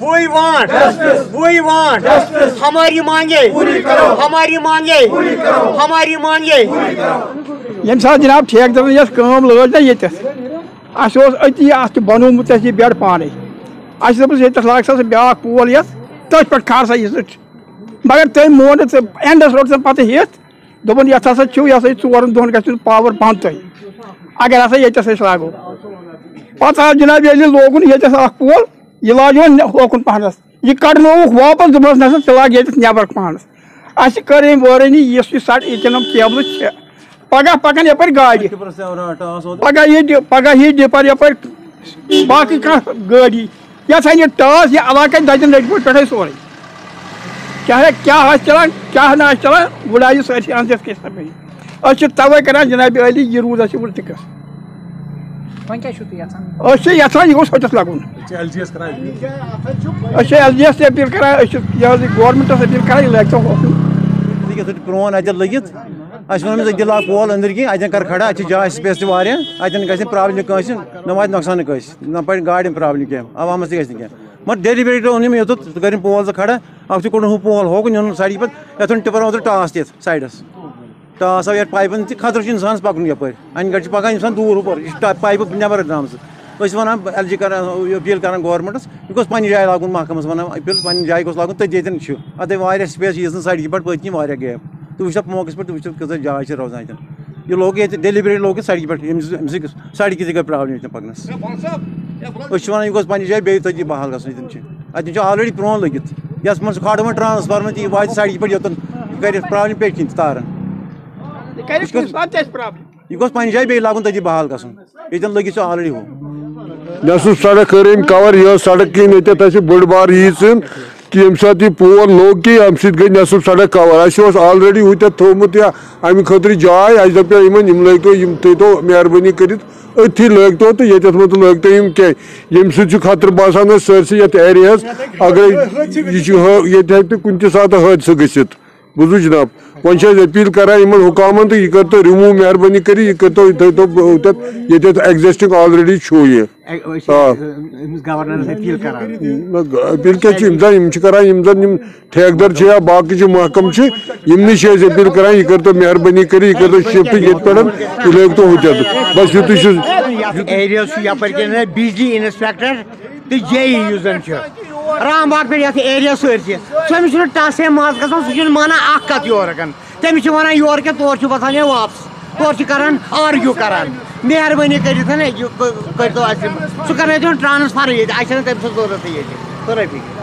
وہی وانٹ وہی وانٹ ہماری مانگے ہماری مانگے ہماری مانگے یم سات جناب ٹھیک دن یس کام لٲج نا ییٚتٮ۪تھ اَسہِ اوس أتی اَتھ تہِ بنومُت اَسہِ یہِ بٮ۪ڈ پانے۔ اَسہِ دوٚپُس ییٚتٮ۪تھ لاگ سا بیٛاکھ پول یَتھ تٔتھۍ پٮ۪ٹھ کھار سا یہِ سُہ مگر تٔمۍ مون نہٕ ژٕ اٮ۪نڈَس روٚٹ ژٕ پَتہٕ ہٮ۪تھ دوٚپُن یَتھ ہسا چھُو یہِ ہسا یہِ ژورَن دۄہَن گژھِ پاوَر بنٛد تۄہہِ اگر ہسا ییٚتٮ۪س أسۍ لاگو۔ پتہٕ آو جناب ییٚلہِ لوگُن ییٚتٮ۪س اکھ پول۔ یہِ لاجہِ وۄنۍ ہوکُن پہنَس۔ یہِ کڑنووُکھ واپس دوٚپنَس نسا ژٕ لاگ ییٚتٮ۪تھ نٮ۪بر پہنَس۔ اَسہِ کٔر أمۍ وٲرٲنی یُس یہِ سڑ ییٚتٮ۪ن یِم کیبلہٕ چھِ پگاہ پکان یپٲرۍ گاڑِ پگاہ ڈِ- پگاہ یی ڈِپر یپٲرۍ باقٕے کانٛہہ گٲڑی یتھ ہن یہِ ٹاس یہِ علاقے دَزن لٔٹۍ پٲٹھۍ پٮ۪ٹھے سورُے چاہے کیٛاہ آسہِ چلان کیٛاہ نہٕ آسہِ چلان وٕڑایہِ سٲرسٕے انٛد یتھ کیٛاہ سپٲری أسۍ چھِ تَوَے کران جِنابِ عٲلی یہِ روٗد اَسہِ وٕلٹِکَس أسۍ چھِ یژھان یہِ گوٚژھ ہوٚتِس لگُن أسۍ چھِ ایل جی ایس تہِ أپیٖل کران أسۍ چھِ یہِ حظ یہِ گورمٮ۪نٛٹَس أپیٖل کران یہِ لٲگۍ تو ہوکُن پرون اتٮ۪ن لٔگِتھ اَسہِ ووٚن أمِس أکۍ لاگ پول أنٛدٕرۍ کِنۍ اَتٮ۪ن کر کھڑا اَتہِ چھِ جاے سپیس تہِ واریاہ اَتٮ۪ن گژھِ نہٕ پرٛابلِم کٲنٛسہِ نہ واتہِ نۄقصان کٲنٛسہِ نہ پَرِ گاڑٮ۪ن پرٛابلِم کینٛہہ عوامَس تہِ گژھِ نہٕ کینٛہہ مگر ڈیلِبریٹلی اوٚن یوٚتَتھ کٔرِنۍ پول زٕ کھڑا اَکھ چھُ کوٚڑُن ہُہ پول ہوکُن نیُن سڑکہِ پَتہٕ یَتھ اوٚن ٹِپَر اوترٕ ٹاس تہِ سایڈَس ٹاس آو یَتھ پایپَن تہِ خطرٕ چھُ اِنسانَس پَکُن یَپٲرۍ اَنہِ گَٹہِ چھِ پَکان اِنسان دوٗر ہُپٲرۍ یہِ چھِ پایپہٕ نٮ۪بر درٛامژٕ أسۍ وَنان ایل جی کران أپیٖل کران گورمٮ۪نٛٹَس یہِ گوٚژھ پنٛنہِ جایہِ لاگُن محکمَس وَنان أپیٖل پنٛنہِ جایہِ گوٚژھ لاگُن تٔتۍ ییٚتٮ۪ن چھُ اَتھ واریاہ سپیس ییٖژ نہٕ سڑکہِ پٮ۪ٹھ پٔتۍ کِنۍ واریاہ گیپ تُہۍ وٕچھو موقعس پٮ۪ٹھ تُہۍ وٕچھِو کۭژاہ جاے چھِ روزان اَتٮ۪ن یہِ لوگ ییٚتہِ ڈیلِبریٹ لوگ یہِ سڑکہِ پٮ۪ٹھ ییٚمہِ سۭتۍ سڑکہِ تہِ گٔے پرٛابلِم ییٚتٮ۪ن پَکنَس أسۍ چھِ وَنان یہِ گوٚژھ پنٛنہِ جایہِ بیٚیہِ تٔتی بحال گژھُن ییٚتٮ۪ن چھِ اَتٮ۪ن چھُ آلریڈی پرٛون لٔگِتھ یَتھ منٛز کھالو وۄنۍ ٹرٛانسفارمر تہِ یہِ واتہِ سڑکہِ پٮ۪ٹھ یوٚتَن یہِ کَرِ پرٛابلِم پیٚٹھۍ کِنۍ تارَن یہِ گوٚژھ پنٛنہِ جایہِ بیٚیہِ لاگُن تٔتی بحال گژھُن ییٚتٮ۪ن لٔگِتھ چھُ آلریڈی ہُہ نٮ۪صٕف سڑک کٔر أمۍ کَوَر یہِ ٲس سڑک کِنۍ ییٚتٮ۪تھ اَسہِ بٔڑ بار ییٖژ کہِ ییٚمہِ ساتہٕ یہِ پول لوٚگ کہِ اَمہِ سۭتۍ گٔے نٮ۪صٕف سڑک کَوَر اَسہِ اوس آلریڈی ہُتٮ۪تھ تھوٚومُت یہِ اَمہِ خٲطرٕ جاے اَسہِ دَپیو یِمَن یِم لٲگۍتو یِم تھٲیتو مہربٲنی کٔرِتھ أتھی لٲگۍتو تہٕ ییٚتٮ۪تھ مہٕ تہٕ لٲگۍتو یِم کینٛہہ ییٚمہِ سۭتۍ چھُ خطرٕ باسان اَسہِ سٲرسٕے یَتھ ایریاہَس اگرے یہِ چھُ ییٚتہِ ہیٚکہِ نہٕ کُنہِ تہِ ساتہٕ حٲدثہٕ گٔژھِتھ بوٗزوٕ جِناب أسۍ أپیٖل کران حُکامَن تہٕ یہِ کٔرۍتو رِموٗ مہربٲنی کٔرِتھ یہِ ایٚگزِسٹِنٛگ آلریڈی یہِ یِم یِم یِم زَن یِم ٹھیکدر یا باقٕے چھِ محکم چھِ أسۍ أپیٖل کران یہِ کٔرِتھ یہِ کٔرۍتو شِفٹ یہِ بَس یِتُے چھُ ایریا چھُ یپٲرۍ کِنۍ بجلی اِنسپیکٹر تہٕ جے یُس زن رام باغ پٮ۪ٹھ یتھ ایریا سٲرسٕے سُہ أمِس چھُنہٕ ٹسے منٛز گژھان، سُہ چھُنہٕ مانان اکھ کتھ تٔمِس چھِ ونان یورٕ کٮ۪ن تورٕ چھُ باسان ہے واپس، تورٕ چھِ کران آرگیوٗ کران۔ مہربٲنی کٔرِتھ یہِ کٔرۍتو اَسہِ، سُہ ٹرانسفر ییٚتہِ، اَسہِ ضرورت تٔمۍ سٕنٛز